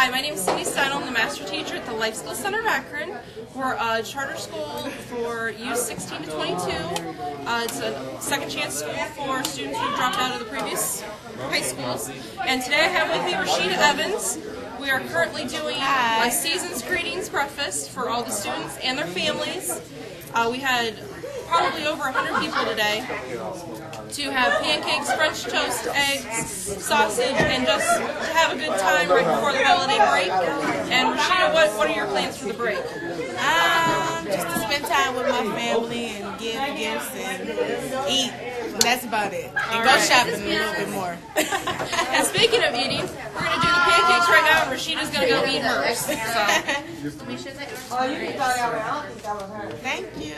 Hi, my name is Cindy Steinel. I'm the master teacher at the Life Skills Center of Akron. We're a charter school for youth 16 to 22. Uh, it's a second chance school for students who dropped out of the previous high schools. And today I have with me Rashida Evans. We are currently doing my season's greetings breakfast for all the students and their families. Uh, we had probably over 100 people today to have pancakes, French toast, eggs, sausage, and just to have a good time right before the holiday break. And Rashida, what, what are your plans for the break? Um, just to spend time with my family and give gifts and eat. That's about it. And go right. shopping a little bit more. And speaking of eating, we're going to do the pancakes right now, and Rashida's going to go eat hers. So. Thank you.